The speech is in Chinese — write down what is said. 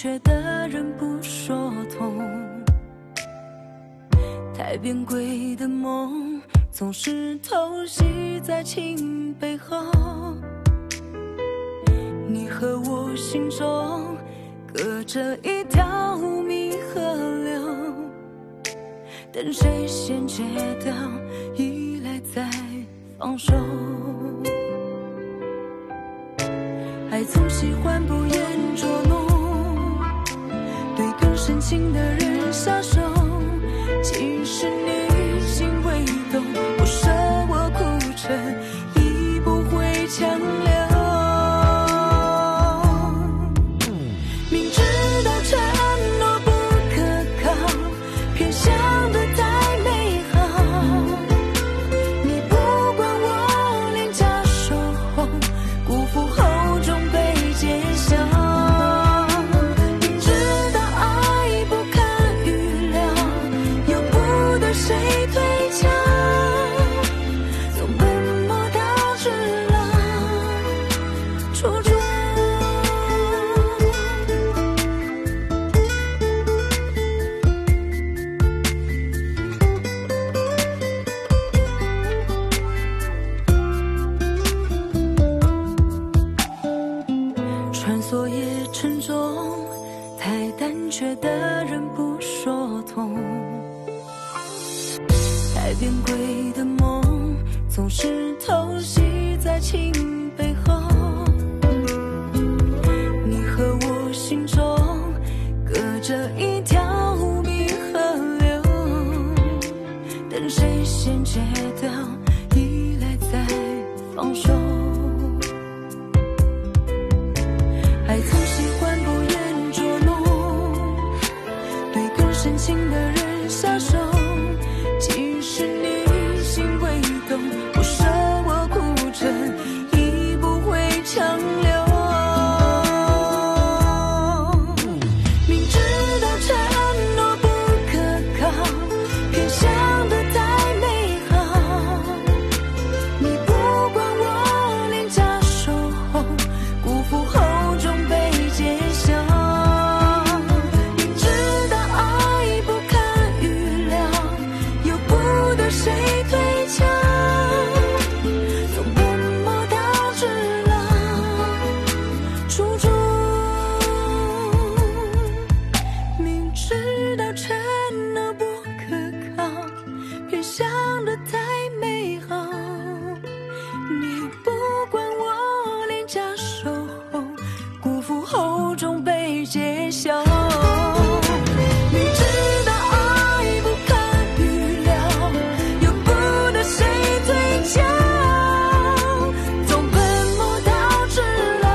却的人不说痛。太变贵的梦，总是偷袭在情背后。你和我心中隔着一条迷河流，等谁先戒掉依赖再放手。爱总喜欢不言捉弄，深情的人下手。缺的人不说痛。太变贵的梦，总是偷袭在情背后。你和我心中隔着一条无名河流，等谁先戒掉依赖再放手。深情的人下手。即使你想得太美好，你不管我脸颊守候，辜负厚重被揭晓，明知道爱不可预料，由不得谁嘴角总喷，我倒置了。